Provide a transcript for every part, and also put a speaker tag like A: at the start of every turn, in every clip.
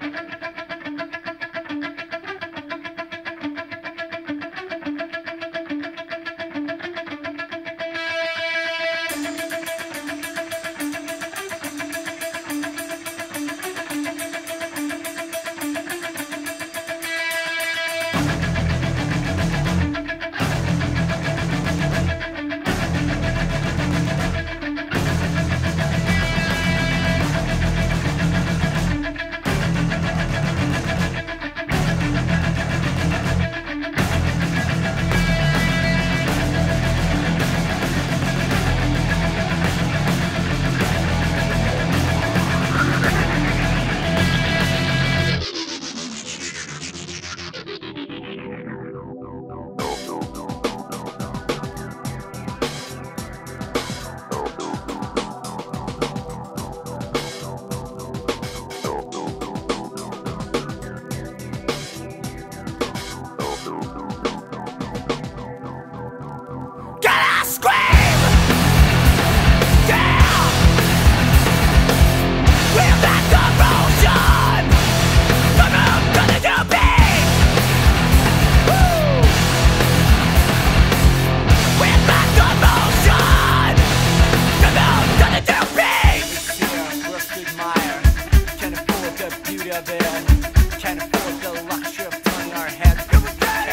A: Gonna Can't afford the luxury of turning our heads. We can't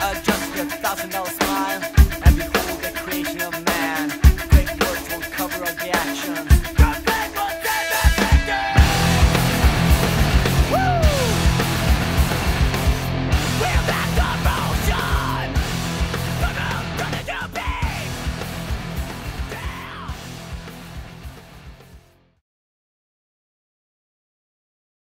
A: adjust a thousand dollar smile and behold the creation of man. Great words will cover all the actions.